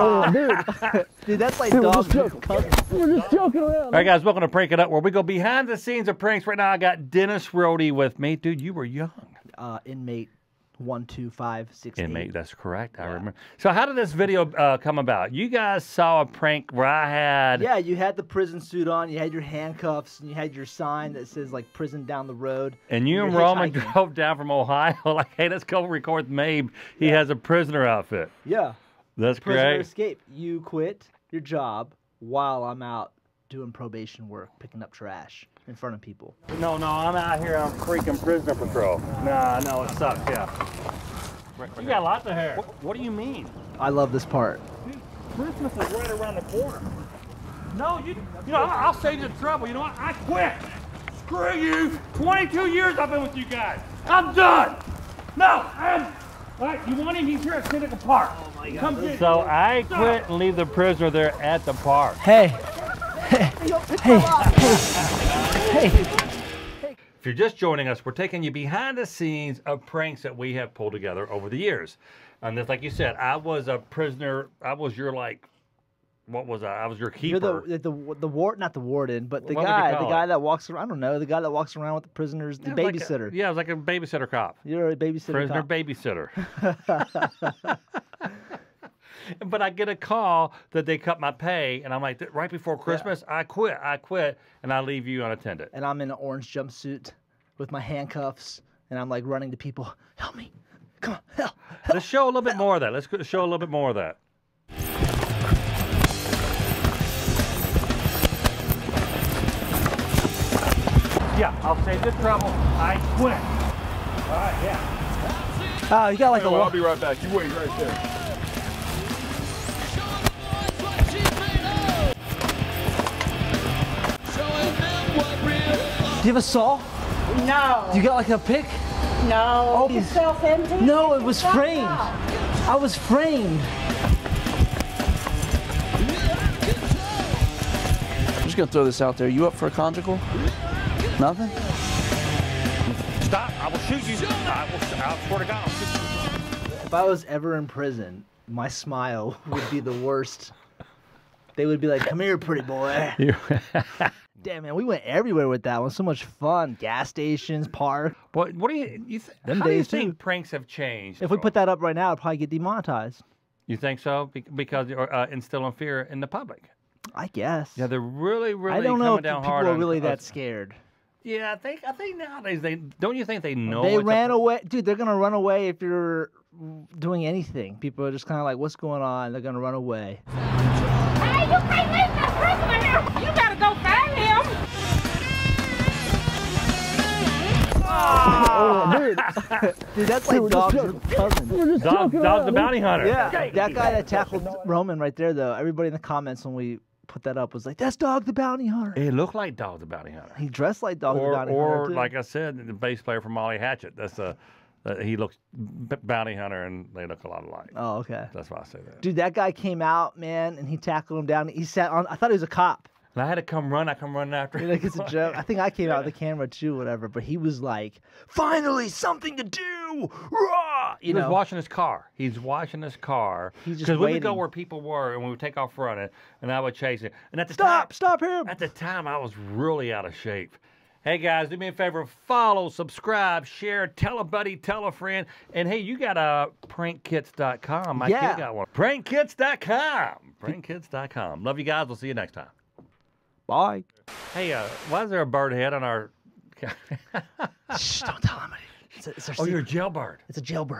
Oh, dude. Dude, that's like Dude, we're just joking. We're just joking around. All right, guys, welcome to Prank It Up, where we go behind the scenes of pranks. Right now, I got Dennis Roady with me. Dude, you were young. Uh, inmate one two five six Inmate, that's correct. I remember. So, how did this video uh, come about? You guys saw a prank where I had. Yeah, you had the prison suit on, you had your handcuffs, and you had your sign that says like prison down the road. And you and Roman drove down from Ohio, like, hey, let's go record with Mabe. He has a prisoner outfit. Yeah. That's Prisoner great. escape. You quit your job while I'm out doing probation work, picking up trash in front of people. No, no, I'm out here on freaking prisoner patrol. Nah, no, it sucks, yeah. You got lots of hair. What, what do you mean? I love this part. Christmas is right around the corner. No, you, you know, I'll, I'll save you the trouble. You know what? I quit. Screw you. 22 years I've been with you guys. I'm done. No, I'm. All right, you want him? He's here at Seneca Park. Oh my God. Come so I quit and leave the prisoner there at the park. Hey. hey. Hey. Hey. If you're just joining us, we're taking you behind the scenes of pranks that we have pulled together over the years. And just like you said, I was a prisoner. I was your like, what was I? I was your You're keeper. the the the, the ward, not the warden, but the What guy, the guy it? that walks around. I don't know, the guy that walks around with the prisoners, the It was like a- babysitter. yeah, it was like a babysitter cop. You're a babysitter. Prisoner cop. babysitter. but I get a call that they cut my pay, and I'm like, right before Christmas, I quit. I quit, and I leave you unattended. and I'm in an orange jumpsuit with my handcuffs, and I'm like running to people, help me, come on, help. Let's show a little bit more of that. Let's show a little bit more of that. Yeah, I'll save the trouble. I quit. All right, yeah. Oh, you got like a Well, I'll be right back. You wait right there. Do you have a saw? No, Do You got like a pick? no. please. It's self-empty? No, it was framed. I was framed. I'm just gonna throw this out there. You up for a conjugal? Nothing? Stop. I will shoot you. I will. I swear to God. I'll shoot you. If I was ever in prison, my smile would be the worst. They would be like, come here, pretty boy. Damn, man, we went everywhere with that one. So much fun. Gas stations, park. What, what do you, you th- Them how do you days, too. think pranks have changed? If we put that up right now, it'd probably get demonetized. You think so? Be- because you're uh, instilling fear in the public. I guess. Yeah, they're really, really I don't coming know if down people hard are on really that us. scared. Yeah, I think I think nowadays they don't. You think they know? they it's a- ran away, dude. They're gonna run away if you're doing anything. People are just kind of like, "What's going on?" They're gonna run away. Hey, you can't leave that prisoner here. You gotta go find him. Ah. Oh, dude. Dude, that's like Dude, we're dog's cousin. Dog, joking dog the bounty hunter. Yeah, that guy that tackled Roman right there, though. Everybody in the comments when we put that up was like, "That's Dog the Bounty Hunter." He looked like Dog the bounty hunter. He dressed like Dog the Bounty or Hunter. too. like I said, the bass player from Molly Hatchet. That's a. Uh, he looks b- bounty hunter, and they look a lot alike. oh, okay. That's why I say that. Dude, that guy came out, man, and he tackled him down. He sat on. I thought he was a cop. And I had to come run. I come running after. Him. like it's a joke. I think I came out of the camera too, whatever. But he was like, "Finally, something to do!" Rah! He You was know, washing his car. He's washing his car. He's just Because we would go where people were, and we would take off running, and I would chase it. And at the stop, time, stop him. At the time, I was really out of shape. Hey guys, do me a favor, follow, subscribe, share, tell a buddy, tell a friend. And hey, you got a prankkits.com. My Yeah. kid got one. Prankkits.com. Prankkits.com. Love you guys. We'll see you next time. Bye. Hey, uh, why is there a bird head on our. Shh, don't tell anybody. It's a, it's a oh, you're a jailbird. It's a jailbird.